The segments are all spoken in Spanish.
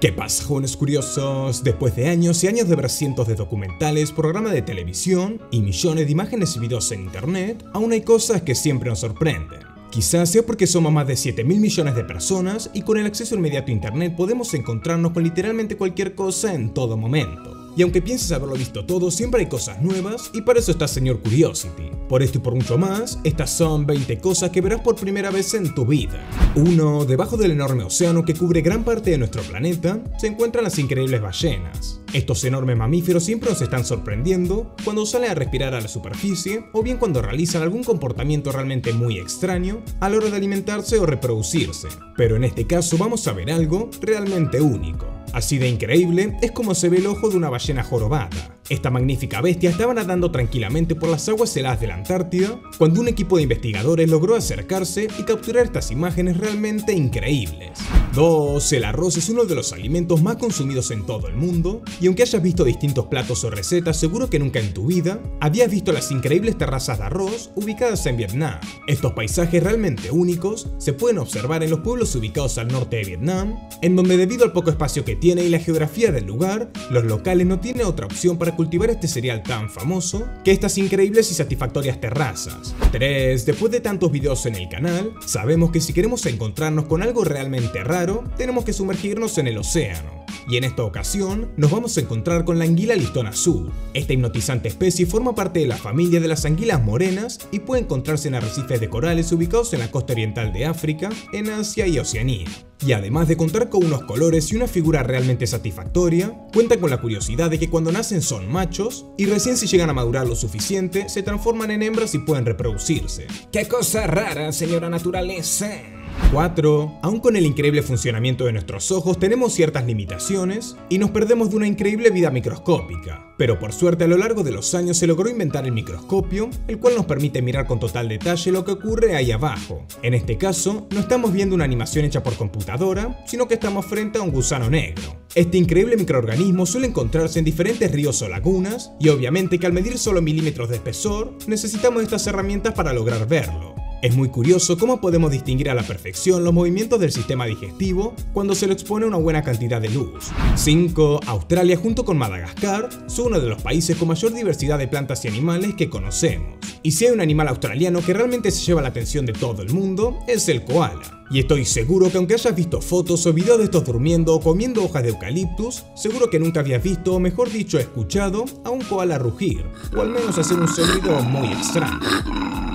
¿Qué pasa, jóvenes curiosos? Después de años y años de ver cientos de documentales, programas de televisión y millones de imágenes y videos en internet, aún hay cosas que siempre nos sorprenden. Quizás sea porque somos más de 7 mil millones de personas y con el acceso inmediato a internet podemos encontrarnos con literalmente cualquier cosa en todo momento. Y aunque pienses haberlo visto todo, siempre hay cosas nuevas y para eso está Señor Curiosity. Por esto y por mucho más, estas son 20 cosas que verás por primera vez en tu vida. 1. Debajo del enorme océano que cubre gran parte de nuestro planeta, se encuentran las increíbles ballenas. Estos enormes mamíferos siempre nos están sorprendiendo cuando salen a respirar a la superficie o bien cuando realizan algún comportamiento realmente muy extraño a la hora de alimentarse o reproducirse. Pero en este caso vamos a ver algo realmente único. Así de increíble es como se ve el ojo de una ballena jorobada. Esta magnífica bestia estaba nadando tranquilamente por las aguas heladas de la Antártida cuando un equipo de investigadores logró acercarse y capturar estas imágenes realmente increíbles. 2. El arroz es uno de los alimentos más consumidos en todo el mundo, y aunque hayas visto distintos platos o recetas, seguro que nunca en tu vida habías visto las increíbles terrazas de arroz ubicadas en Vietnam. Estos paisajes realmente únicos se pueden observar en los pueblos ubicados al norte de Vietnam, en donde debido al poco espacio que tiene y la geografía del lugar, los locales no tienen otra opción para cultivar este cereal tan famoso que estas increíbles y satisfactorias terrazas. 3. Después de tantos videos en el canal, sabemos que si queremos encontrarnos con algo realmente raro, tenemos que sumergirnos en el océano. Y en esta ocasión nos vamos a encontrar con la anguila listón azul. Esta hipnotizante especie forma parte de la familia de las anguilas morenas y puede encontrarse en arrecifes de corales ubicados en la costa oriental de África, en Asia y Oceanía. Y además de contar con unos colores y una figura realmente satisfactoria, cuentan con la curiosidad de que cuando nacen son machos y recién si llegan a madurar lo suficiente, se transforman en hembras y pueden reproducirse. ¡Qué cosa rara, señora naturaleza! 4. Aún con el increíble funcionamiento de nuestros ojos tenemos ciertas limitaciones y nos perdemos de una increíble vida microscópica. Pero por suerte a lo largo de los años se logró inventar el microscopio, el cual nos permite mirar con total detalle lo que ocurre ahí abajo. En este caso, no estamos viendo una animación hecha por computadora, sino que estamos frente a un gusano negro. Este increíble microorganismo suele encontrarse en diferentes ríos o lagunas, y obviamente que al medir solo milímetros de espesor, necesitamos estas herramientas para lograr verlo. Es muy curioso cómo podemos distinguir a la perfección los movimientos del sistema digestivo cuando se le expone una buena cantidad de luz. 5. Australia junto con Madagascar son uno de los países con mayor diversidad de plantas y animales que conocemos. Y si hay un animal australiano que realmente se lleva la atención de todo el mundo, es el koala. Y estoy seguro que aunque hayas visto fotos o videos de estos durmiendo o comiendo hojas de eucaliptus, seguro que nunca habías visto o mejor dicho escuchado a un koala rugir, o al menos hacer un sonido muy extraño.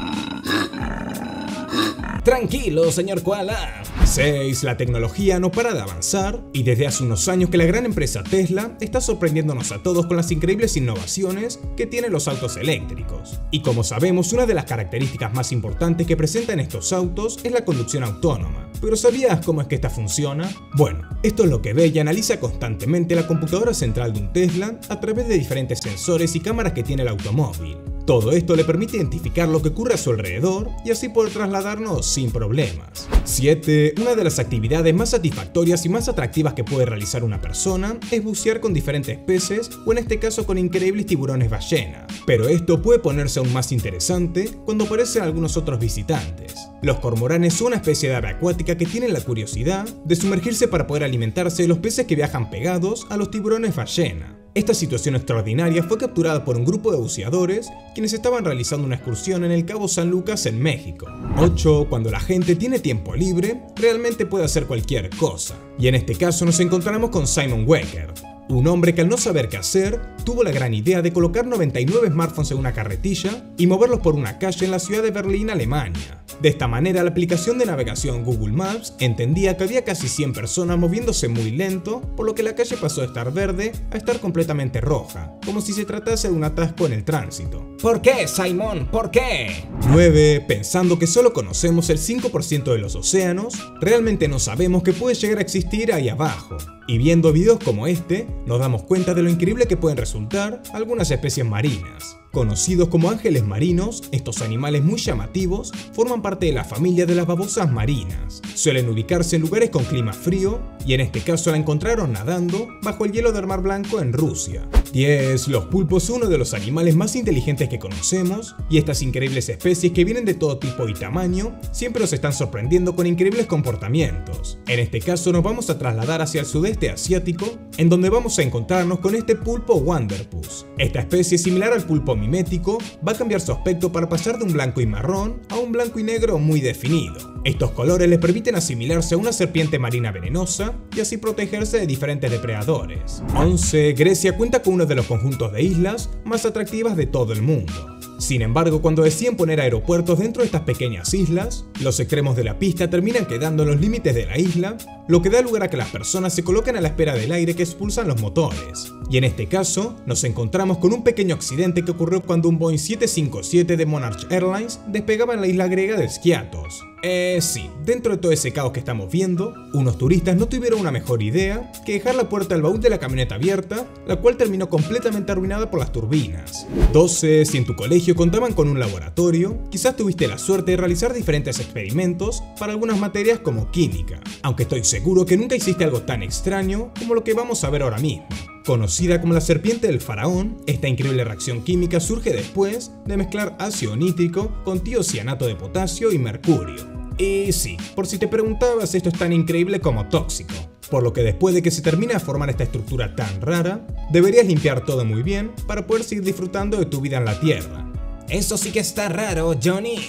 Tranquilo, señor Koala. 6. La tecnología no para de avanzar y desde hace unos años que la gran empresa Tesla está sorprendiéndonos a todos con las increíbles innovaciones que tienen los autos eléctricos. Y como sabemos, una de las características más importantes que presentan estos autos es la conducción autónoma. ¿Pero sabías cómo es que esta funciona? Bueno, esto es lo que ve y analiza constantemente la computadora central de un Tesla a través de diferentes sensores y cámaras que tiene el automóvil. Todo esto le permite identificar lo que ocurre a su alrededor y así poder trasladarnos sin problemas. 7. Una de las actividades más satisfactorias y más atractivas que puede realizar una persona es bucear con diferentes peces o en este caso con increíbles tiburones ballena. Pero esto puede ponerse aún más interesante cuando aparecen algunos otros visitantes. Los cormoranes son una especie de ave acuática que tienen la curiosidad de sumergirse para poder alimentarse de los peces que viajan pegados a los tiburones ballena. Esta situación extraordinaria fue capturada por un grupo de buceadores quienes estaban realizando una excursión en el Cabo San Lucas en México. 8. Cuando la gente tiene tiempo libre, realmente puede hacer cualquier cosa. Y en este caso nos encontramos con Simon Wecker, un hombre que al no saber qué hacer, tuvo la gran idea de colocar 99 smartphones en una carretilla y moverlos por una calle en la ciudad de Berlín, Alemania. De esta manera, la aplicación de navegación Google Maps entendía que había casi 100 personas moviéndose muy lento, por lo que la calle pasó de estar verde a estar completamente roja, como si se tratase de un atasco en el tránsito. ¿Por qué, Simon? ¿Por qué? 9. Pensando que solo conocemos el 5% de los océanos, realmente no sabemos que puede llegar a existir ahí abajo. Y viendo videos como este, nos damos cuenta de lo increíble que pueden resultar algunas especies marinas. Conocidos como ángeles marinos, estos animales muy llamativos forman parte de la familia de las babosas marinas. Suelen ubicarse en lugares con clima frío y en este caso la encontraron nadando bajo el hielo del Mar Blanco en Rusia. 10. Los pulpos son uno de los animales más inteligentes que conocemos y estas increíbles especies que vienen de todo tipo y tamaño siempre nos están sorprendiendo con increíbles comportamientos. En este caso nos vamos a trasladar hacia el sudeste asiático en donde vamos a encontrarnos con este pulpo Wanderpus. Esta especie similar al pulpo mimético va a cambiar su aspecto para pasar de un blanco y marrón a un blanco y negro muy definido. Estos colores le permiten asimilarse a una serpiente marina venenosa y así protegerse de diferentes depredadores. 11. Grecia cuenta con uno de los conjuntos de islas más atractivas de todo el mundo. Sin embargo, cuando deciden poner aeropuertos dentro de estas pequeñas islas, los extremos de la pista terminan quedando en los límites de la isla, lo que da lugar a que las personas se coloquen a la espera del aire que expulsan los motores. Y en este caso, nos encontramos con un pequeño accidente que ocurrió cuando un Boeing 757 de Monarch Airlines despegaba en la isla griega de Skiathos. Eh, sí, dentro de todo ese caos que estamos viendo, unos turistas no tuvieron una mejor idea que dejar la puerta del baúl de la camioneta abierta, la cual terminó completamente arruinada por las turbinas. 12. Si en tu colegio contaban con un laboratorio, quizás tuviste la suerte de realizar diferentes experimentos para algunas materias como química, aunque estoy seguro que nunca hiciste algo tan extraño como lo que vamos a ver ahora mismo. Conocida como la serpiente del faraón, esta increíble reacción química surge después de mezclar ácido nítrico con tiocianato de potasio y mercurio. Y sí, por si te preguntabas, esto es tan increíble como tóxico. Por lo que después de que se termine de formar esta estructura tan rara, deberías limpiar todo muy bien para poder seguir disfrutando de tu vida en la Tierra. Eso sí que está raro, Johnny.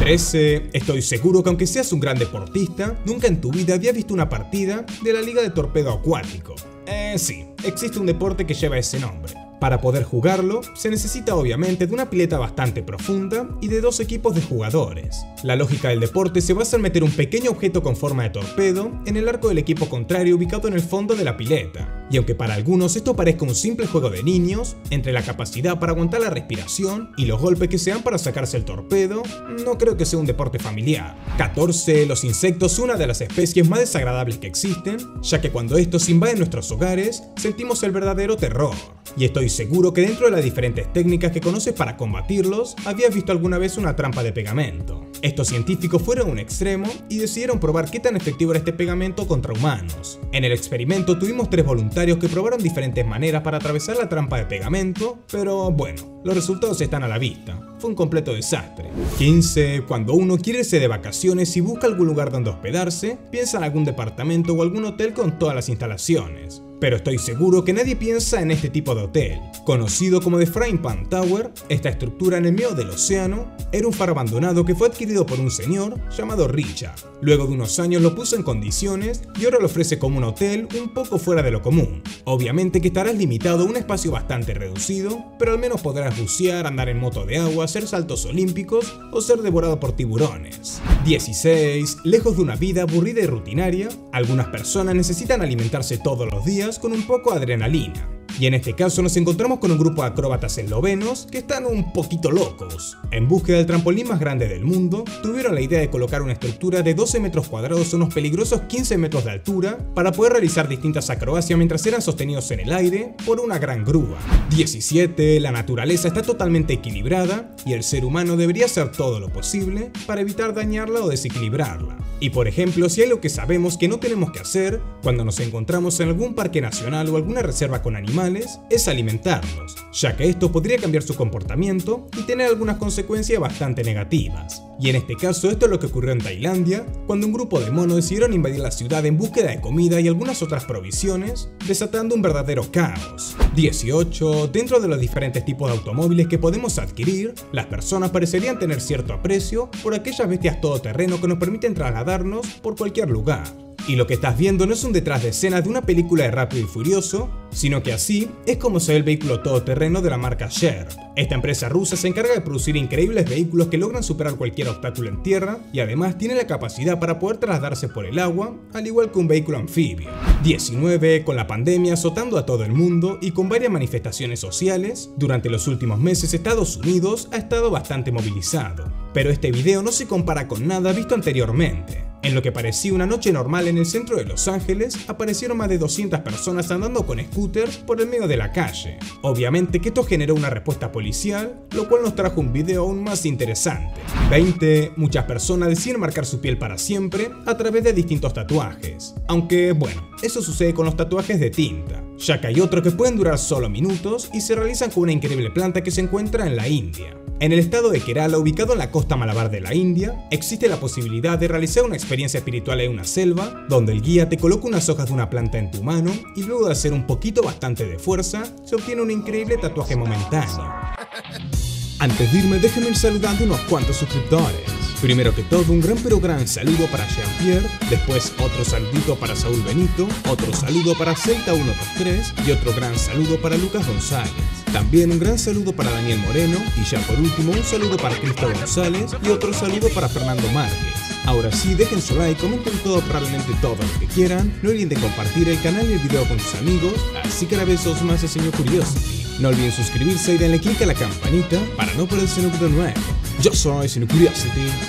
13. Estoy seguro que aunque seas un gran deportista, nunca en tu vida habías visto una partida de la Liga de Torpedo Acuático. Eh, sí, existe un deporte que lleva ese nombre. Para poder jugarlo, se necesita obviamente de una pileta bastante profunda y de dos equipos de jugadores. La lógica del deporte se basa en meter un pequeño objeto con forma de torpedo en el arco del equipo contrario ubicado en el fondo de la pileta. Y aunque para algunos esto parezca un simple juego de niños, entre la capacidad para aguantar la respiración y los golpes que se dan para sacarse el torpedo, no creo que sea un deporte familiar. 14. Los insectos una de las especies más desagradables que existen, ya que cuando estos invaden nuestros hogares, sentimos el verdadero terror. Y estoy seguro que dentro de las diferentes técnicas que conoces para combatirlos, habías visto alguna vez una trampa de pegamento. Estos científicos fueron a un extremo y decidieron probar qué tan efectivo era este pegamento contra humanos. En el experimento tuvimos tres voluntarios que probaron diferentes maneras para atravesar la trampa de pegamento, pero bueno, los resultados están a la vista. Fue un completo desastre. 15. Cuando uno quiere irse de vacaciones y busca algún lugar donde hospedarse, piensa en algún departamento o algún hotel con todas las instalaciones pero estoy seguro que nadie piensa en este tipo de hotel. Conocido como The Frying Pan Tower, esta estructura en el medio del océano era un faro abandonado que fue adquirido por un señor llamado Richard. Luego de unos años lo puso en condiciones y ahora lo ofrece como un hotel un poco fuera de lo común. Obviamente que estarás limitado a un espacio bastante reducido, pero al menos podrás bucear, andar en moto de agua, hacer saltos olímpicos o ser devorado por tiburones. 16. Lejos de una vida aburrida y rutinaria, algunas personas necesitan alimentarse todos los días con un poco de adrenalina. Y en este caso nos encontramos con un grupo de acróbatas eslovenos que están un poquito locos. En búsqueda del trampolín más grande del mundo, tuvieron la idea de colocar una estructura de 12 metros cuadrados a unos peligrosos 15 metros de altura para poder realizar distintas acrobacias mientras eran sostenidos en el aire por una gran grúa. 17. La naturaleza está totalmente equilibrada y el ser humano debería hacer todo lo posible para evitar dañarla o desequilibrarla. Y por ejemplo, si hay algo que sabemos que no tenemos que hacer cuando nos encontramos en algún parque nacional o alguna reserva con animales, es alimentarlos, ya que esto podría cambiar su comportamiento y tener algunas consecuencias bastante negativas. Y en este caso esto es lo que ocurrió en Tailandia, cuando un grupo de monos decidieron invadir la ciudad en búsqueda de comida y algunas otras provisiones, desatando un verdadero caos. 18. Dentro de los diferentes tipos de automóviles que podemos adquirir, las personas parecerían tener cierto aprecio por aquellas bestias todoterreno que nos permiten trasladar por cualquier lugar. Y lo que estás viendo no es un detrás de escena de una película de Rápido y Furioso, sino que así es como se ve el vehículo todoterreno de la marca Share. Esta empresa rusa se encarga de producir increíbles vehículos que logran superar cualquier obstáculo en tierra y además tiene la capacidad para poder trasladarse por el agua, al igual que un vehículo anfibio. 19. Con la pandemia azotando a todo el mundo y con varias manifestaciones sociales, durante los últimos meses Estados Unidos ha estado bastante movilizado. Pero este video no se compara con nada visto anteriormente. En lo que parecía una noche normal en el centro de Los Ángeles, aparecieron más de 200 personas andando con scooters por el medio de la calle. Obviamente que esto generó una respuesta policial, lo cual nos trajo un video aún más interesante. 20. Muchas personas deciden marcar su piel para siempre a través de distintos tatuajes. Aunque, bueno, eso sucede con los tatuajes de tinta, ya que hay otros que pueden durar solo minutos y se realizan con una increíble planta que se encuentra en la India. En el estado de Kerala, ubicado en la costa malabar de la India, existe la posibilidad de realizar una experiencia espiritual en una selva, donde el guía te coloca unas hojas de una planta en tu mano y luego de hacer un poquito bastante de fuerza, se obtiene un increíble tatuaje momentáneo. Antes de irme, déjenme ir saludando unos cuantos suscriptores. Primero que todo, un gran pero gran saludo para Jean-Pierre, después otro saludito para Saúl Benito, otro saludo para Celta123 y otro gran saludo para Lucas González. También un gran saludo para Daniel Moreno y ya por último un saludo para Cristo González y otro saludo para Fernando Márquez. Ahora sí, dejen su like, comenten todo, probablemente todo lo que quieran, no olviden compartir el canal y el video con sus amigos, así que a besos más el señor Curiosity. No olviden suscribirse y denle click a la campanita para no perderse un video nuevo. Yo soy Señor Curiosity